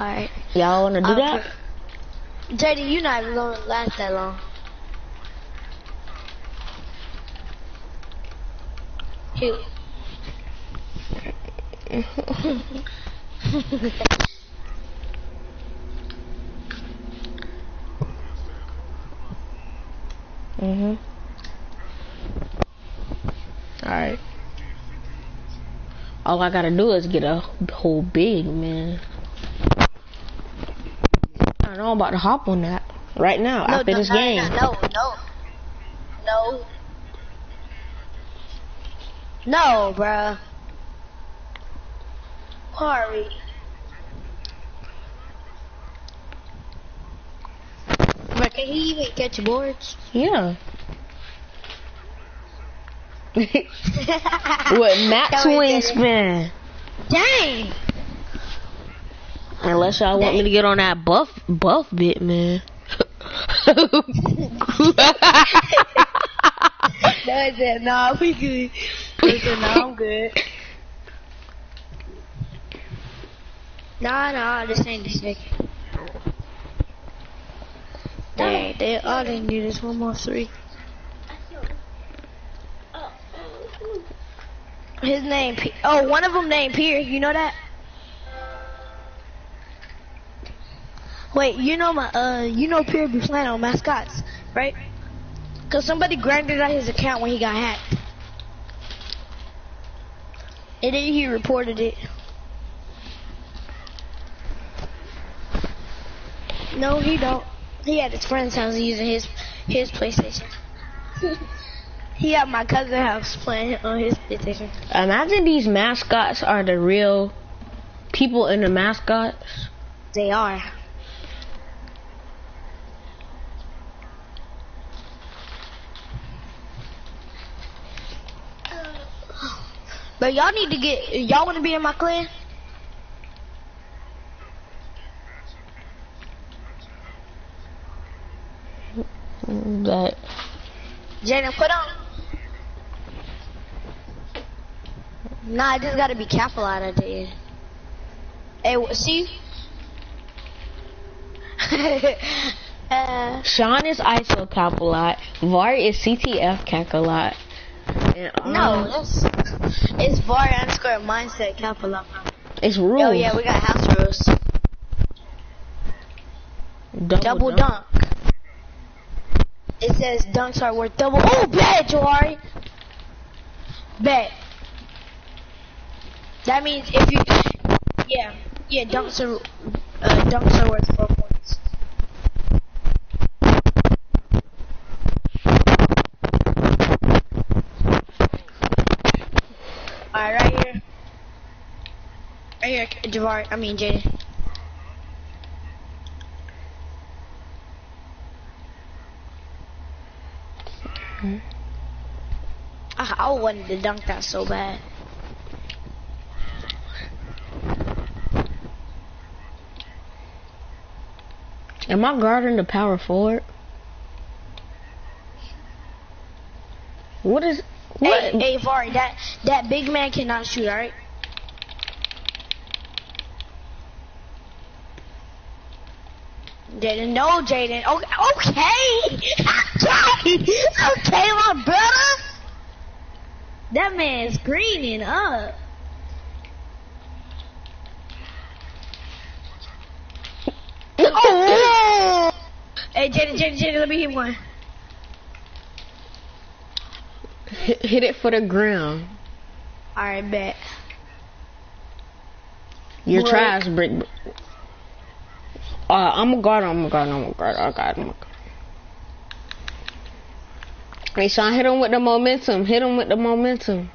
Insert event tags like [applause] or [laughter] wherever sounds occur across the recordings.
Alright. Y'all wanna do I'll that? put- JD, you not even gonna last that long. Here. [laughs] Mhm. Alright. All I gotta do is get a whole big man. I know I'm about to hop on that right now after no, this no, game. No, no, no. No, bruh. Hurry. Bruh, can he even catch boards? Yeah. [laughs] With max Go ahead, wingspan. Dang! Unless y'all want me to get on that buff buff bit, man. No, I said, nah, we good. I said, nah, I'm good. Nah, nah, this ain't the second. Dang, they all they need is one more three. His name, P- oh, one of them named Pierce. You know that? Wait, you know my, uh, you know Pierre be playing on mascots, right? Cause somebody granted out his account when he got hacked. And then he reported it. No, he don't. He at his friend's house using his his PlayStation. [laughs] he at my cousin's house playing on his PlayStation. Imagine these mascots are the real people in the mascots. They are. But y'all need to get y'all want to be in my clan? That Jaden, put on. Nah, I just gotta be careful out of there. Hey, see? [laughs] uh, Sean is ISO Capilat, Var is CTF Capilat. And no, um, that's it's var underscore mindset capital. it's rules. Oh yeah, we got house rules. double, Double dunk. It says dunks are worth double. Oh, bet, Jawari. Bet. That means if you, yeah, yeah, dunks are, uh, dunks are worth four points. Alright, right here. Right here, Javari. I mean, Jaden. I, I wanted to dunk that so bad. Am I guarding the power forward? What is what? Hey, hey, Vari, that that big man cannot shoot. All right. Jaden, no, Jaden. Okay, okay, [laughs] okay, okay, my brother. That man's greening up. Oh! Hey, Jaden, Jaden, Jaden, let me hit one. hit, hit it for the ground. All right, bet. You're What? trash, brick. Uh, I'm a guard. I'm a guard. I'm a guard. I got him. Hey, Sean, hit him with the momentum. Hit him with the momentum.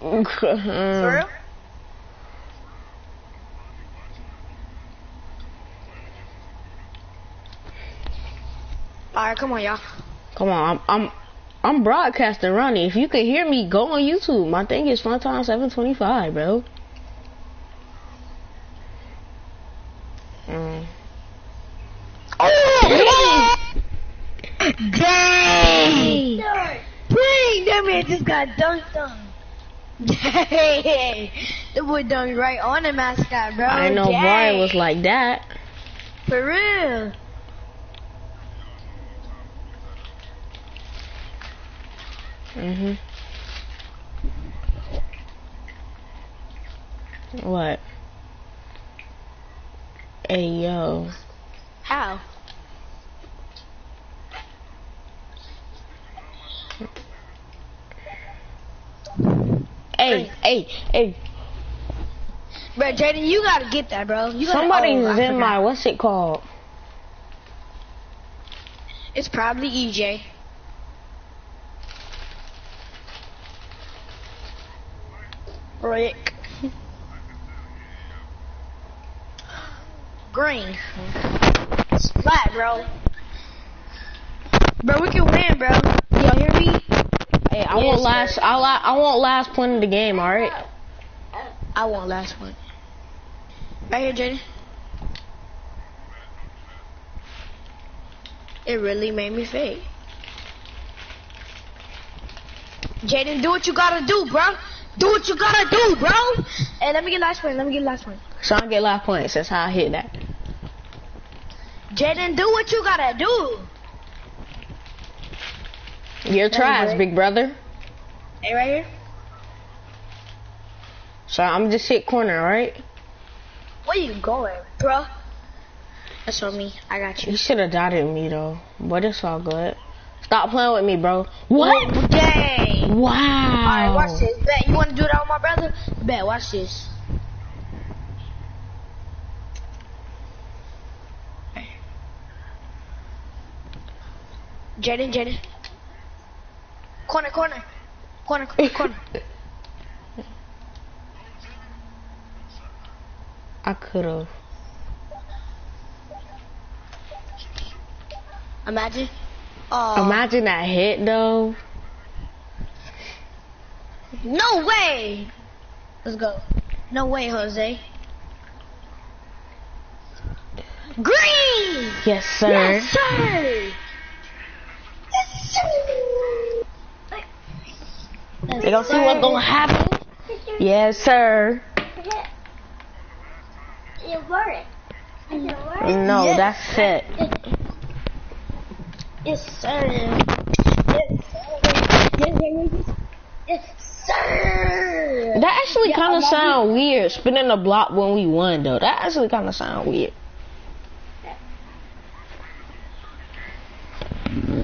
For real? All right, come on, y'all. Come on, I'm, I'm I'm broadcasting Ronnie. If you can hear me, go on YouTube. My thing is Fun Time 725, bro. Mm. Oh! Dang! Dang! That man just got dunked on. Hey, the boy done right on the mascot, bro. I know Dang. Brian was like that. For real. Mhm. What? Hey yo. How? Hey, hey, hey. Bro, Jaden, you gotta get that, bro. You gotta, Somebody's oh, in my what's it called? It's probably EJ. Rick. Green. Splat, bro. Bro, we can win, bro. Y'all hear me? Hey, I Yes, want last. I la- I want last point of the game. All right. I want last one. Right here, Jaden. It really made me fake. Jaden, do what you gotta do, bro. Do what you gotta do, bro. Hey, let me get last point. Let me get last one. Sean get last points. That's how I hit that. Jaden, do what you gotta do. Trash, great. big brother. Hey, right here. So I'm just hit corner, all right? Where you going, bro? That's on me. I got you. You should have dotted me though, but it's all good. Stop playing with me, bro. What? Oh, dang. Wow. Alright, watch this. Bet you wanna do that with my brother? Bet, watch this. Jaden, Jaden. Corner, corner. Corner, corner. [laughs] I could have. Imagine. Oh, Imagine uh, that hit though. no way. Let's go. No way, Jose. Green! Yes, sir. Yes, sir! Yes, sir! They gonna see what's gonna happen. Yes, sir. You worried. No, Yes. that's it. Yes, sir. Yes, sir. Yes, sir. That actually Yeah, kind of sound weird. Spinning the block when we won though. That actually kind of sound weird.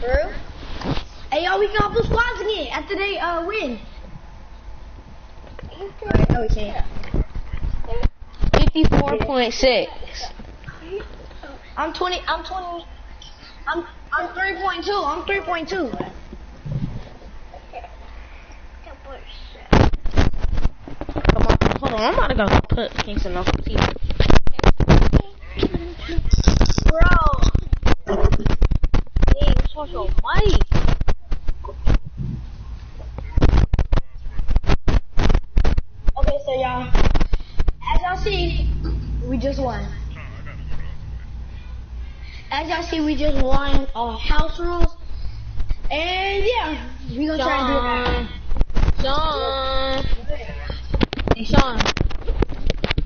Bro. Hey, we can hop the squads again after they uh win. No, we can't. Fifty-four point six. I'm 20. I'm 20. I'm I'm 3.2. I'm 3.2. Come on, hold on. I'm about to go put Kingston off the TV. Bro. Dang, this one's so mighty. Okay, so y'all, as y'all see, we just won. As y'all see, we just won uh, house rules. And yeah, we gonna try and do that. Sean. Hey, Sean.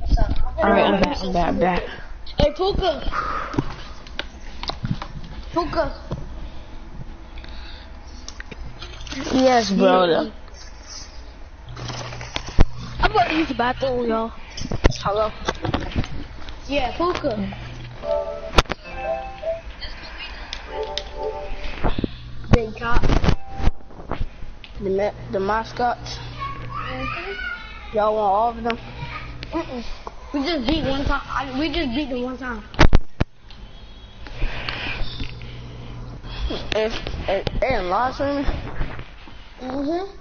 What's up? All right, I'm back. I'm back. I'm back. Hey, Puka. Puka. Yes, brother. I'm about to use the bathroom, y'all. Hello. Yeah, poker. Big cop. The ma- the mascots. Y'all want all of them? Mm-mm. We just beat one time. I, we just beat them one time. If if they in live streaming. Mm-hmm.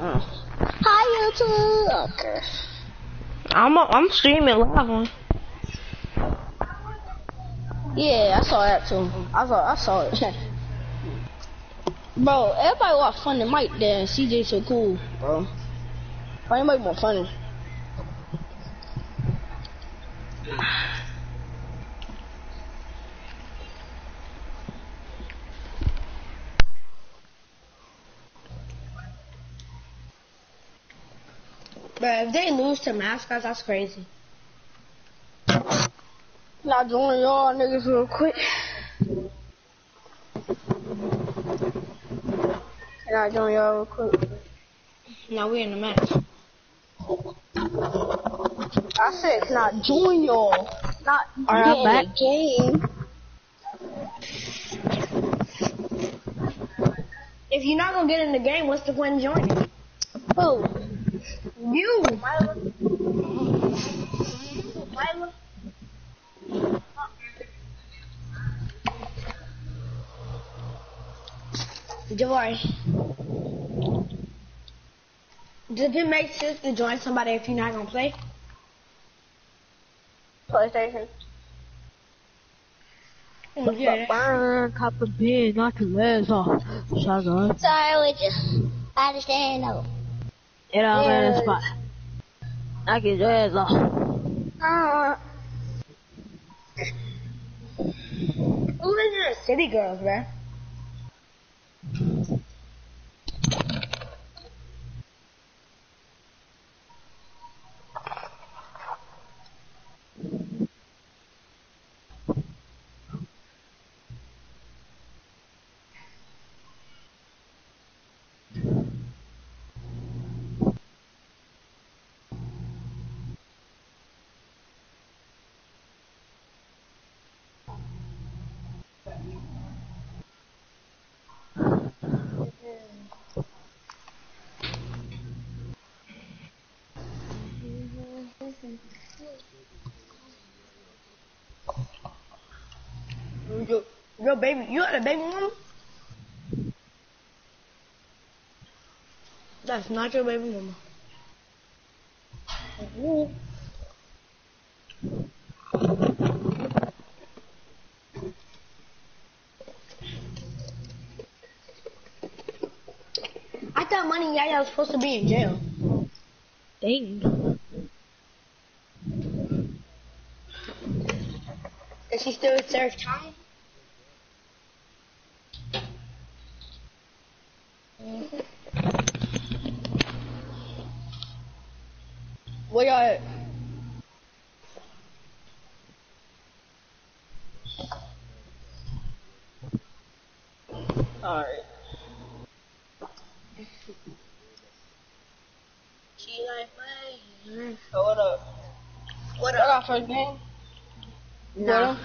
Oh. Hi, YouTube. Okay. I'm I'm streaming live on. Yeah, I saw that too. I saw, I saw it. bro, everybody watch funny. Mike there. and CJ so cool, bro. And Mike more funny. But if they lose to mascots, that's crazy. Not joining y'all niggas real quick. Can I join y'all real quick? Now we're in the match. I said, can I join y'all? Not Are y'all get in back? the game. If you're not gonna get in the game, what's the point in joining? Who? You, Javari. Does it make sense to join somebody if you're not gonna play? PlayStation. Yeah. Burn, cop the bin, knock your legs off. Shotgun. Sorry with you. I understand though. Get out of Yeah. that spot. Knock your legs off. Uh, Who is your city girls, man? Your, your baby, you had a baby mama? That's not your baby mama. I thought Money Yaya was supposed to be in jail. Dang. Does she still serve time? Where y'all? Alright. She like. So what up? What up? got first game? Nah.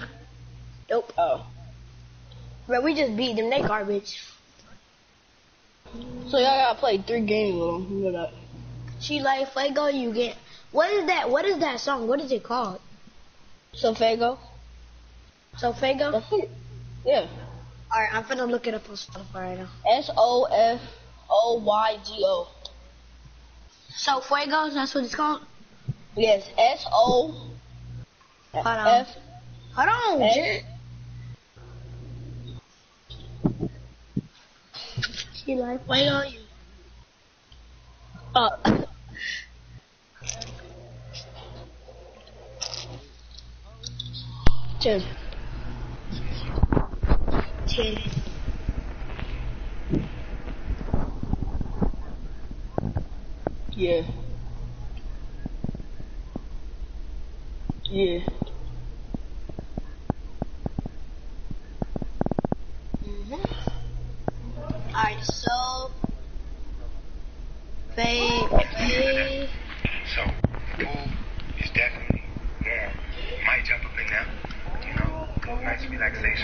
Nope. Oh. But we just beat them. They garbage. So y'all gotta play three games with them. You know that. She like, Fuego, you get. What is that? What is that song? What is it called? So Fago? So Fuego? Yeah. Alright, I'm finna look it up on Spotify right now. S O F O Y G O. So Fuego, that's what it's called? Yes, S O Hold on. F. Hold on, She like, you. [laughs] Yeah. Yeah. Mm-hmm. Alright, so. Faye, Faye. So, the pool is definitely warm. Might jump up in there, you know, go nice relaxation. Might play with some, you know, might use my trampoline. Might just let my boy Sam. Might box these up. What? Yeah. Tell somebody to set a fight. We ain't funny fight. We already, we already squashed the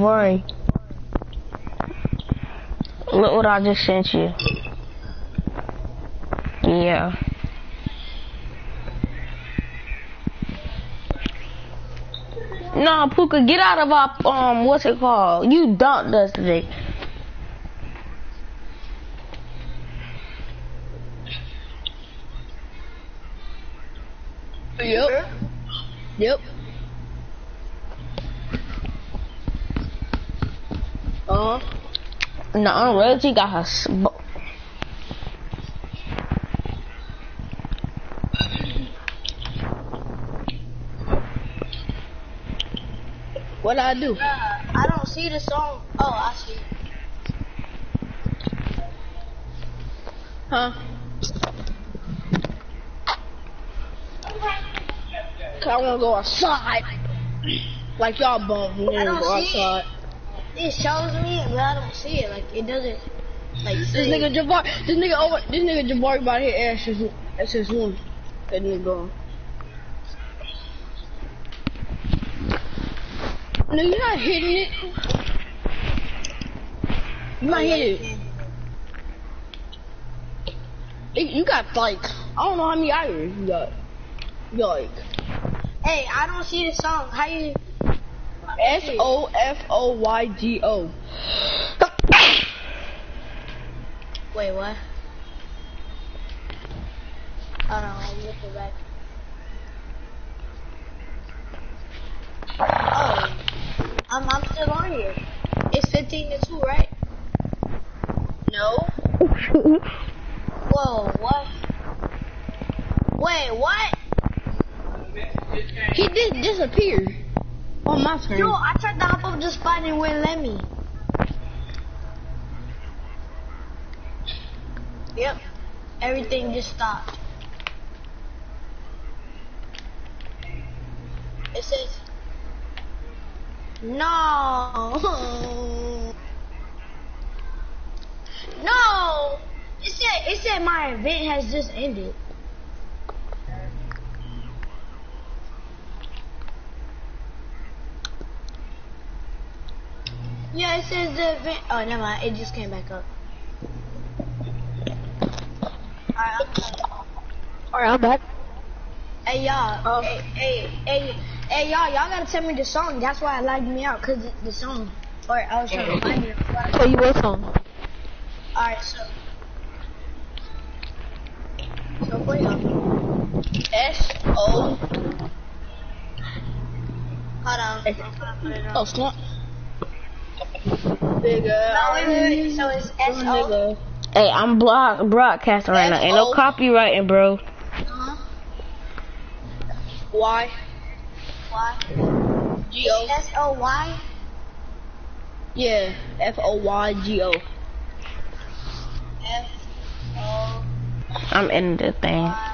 worry. Look what I just sent you. Yeah. Nah, Puka, get out of our, um, what's it called? You dumped us today. Yep. Yep. Nah, Reggie got her. Sp- what I do? I don't see the song. Oh, I see. Huh? Cause I wanna go outside. Like y'all bum I wanna don't go see outside. It shows me, but I don't see it. Like it doesn't. Like This say- nigga Jabari, this nigga over, this nigga Jabari about hit ass is that's his one. That nigga gone. No, you're not hitting it. You're not hitting it. It- You got like, I don't know how many irish you got. You got like Hey, I don't see the song. How you? S O F O Y G O. Wait, what? Hold on, I'll look it back. Oh, I'm I'm still on here. It's 15 to two, right? No. Whoa, what? Wait, what? He did disappear. On my turn. Yo, I tried to hop up the spot and it wouldn't let me. Yep. Everything just stopped. It says No [laughs] No It said it said my event has just ended. It says the event. Oh, never mind. It just came back up. Alright, I'm back. Hey y'all, Oh. hey, hey, hey, hey y'all, y'all gotta tell me the song. That's why it lagged me out, cause the, the song. Or I was trying to find it. Tell you what song. Alright, so. So for y'all. S O. Hold on. I'm gonna put it on. Oh, snap. Nigga. So it's S O. Hey, I'm block broadcasting right now. Ain't no F-O. copywriting, bro. Uh-huh. Y Y. G O. S O Y. Yeah, F O Y G O. F O I'm in the thing. Y.